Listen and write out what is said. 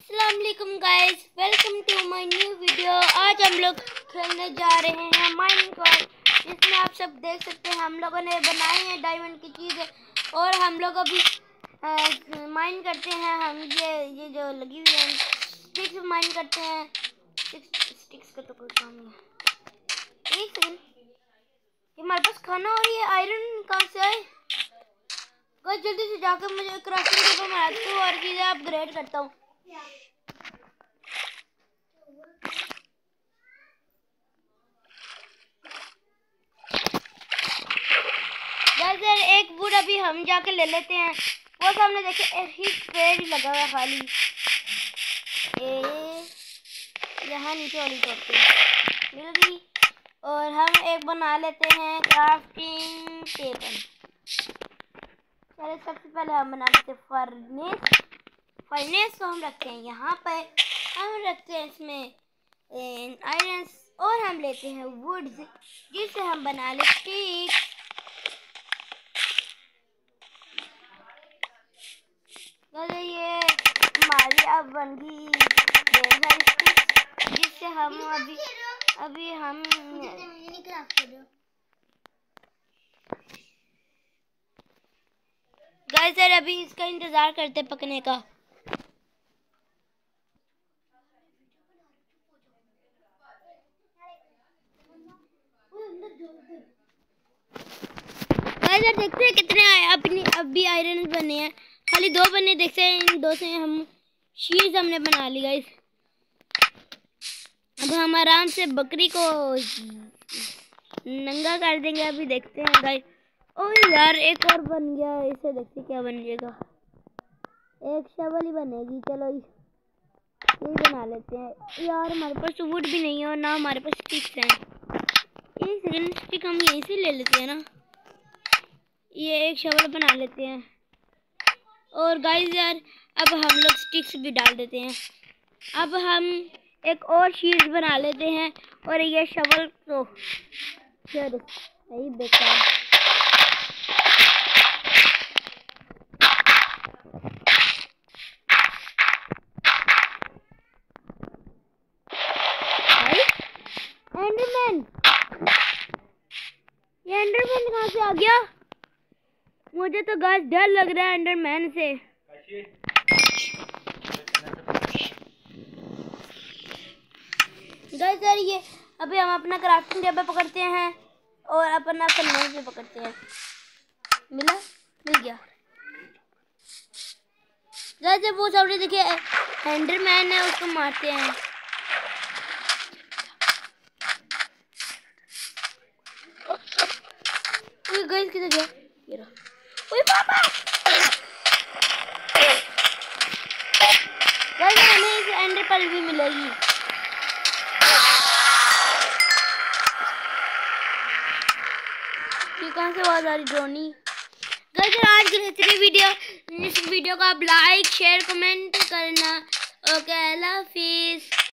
Aslam guys welcome to my new video आज हम लोग खेलने जा रहे हैं माइनक्राफ्ट जिसमें आप सब देख सकते हैं, हम लोगों ने बनाई है डायमंड की चीज़ें, और हम लोग अभी माइन करते हैं। हम ये ये जो लगी हुई है स्टिक्स माइन करते हैं। स्टिक्स का तो कोई काम नहीं है। एक सेकेंड ये हमारे पास खाना और ये आयरन कहाँ से आए? जल्दी से जाकर मुझे क्रॉसिंग और चीज़ें अपग्रेड करता हूँ। एक वुड अभी हम जाके ले लेते हैं। वो सामने देखे, एक ही पेड़ लगा हुआ खाली। ए, यहाँ नीचे वाली तोड़ते मिल गई। और हम एक बना लेते हैं क्राफ्टिंग टेबल चले सबसे पहले हम बना लेते हैं फर्नेस को हम रखते हैं। यहाँ पर हम रखते हैं इसमें आयरन और हम लेते हैं वुड्स जिससे हम बना ले स्टिक ये हमारी अब बन गई जिससे हम अभी अभी हम गाइस सर अभी इसका इंतज़ार करते पकने का। गाइस देखते हैं कितने अपनी अभी आयरन बने हैं। खाली दो बने देखते हैं, इन दो से हम शील्ड हमने बना ली, गाइस। अब हम आराम से बकरी को नंगा कर देंगे, अभी देखते हैं, गाइस। ओ यार, एक और बन गया, इसे देखते क्या बन जाएगा एक शवल ही बनेगी, चलो ये बना लेते हैं। यार, हमारे पास वुड भी नहीं है और ना हमारे पास स्टिक्स हैं। स्टिक हम यहीं से ले लेते हैं ना। ये एक शवल बना लेते हैं। और गाइस यार, अब हम लोग स्टिक्स भी डाल देते हैं। अब हम एक और चीज़ बना लेते हैं और ये शवल तो फिर सही बेकार। एंडरमैन कहाँ से आ गया। मुझे तो गाछ डर लग रहा है अंडरमैन से। गाइस सर ये, अभी हम अपना क्राफ्टिंग टेबल पकड़ते हैं और अपना फर्नेस भी पकड़ते हैं। मिला? मिल गया। गाइस वो सामने देखिए हैंडरमैन है, उसको मारते हैं। गाइस किधर गया? ये रहा। Uy, पापा! गाइस हमें इस एंडर पर भी मिलेगी। ये कहाँ से आवाज़ आ रही ड्रोनी गाइस आज की इतनी वीडियो इस वीडियो को आप लाइक शेयर कमेंट करना। ओके अल्लाह हाफिज़